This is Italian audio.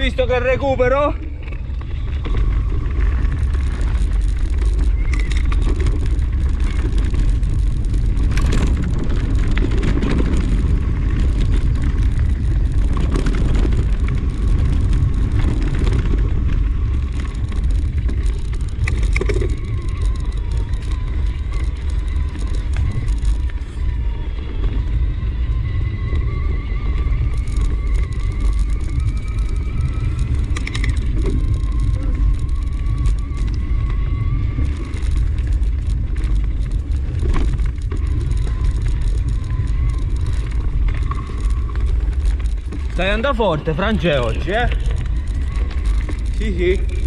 visto che recupero? Stai andando forte, Frange, oggi, eh? Sì, sì.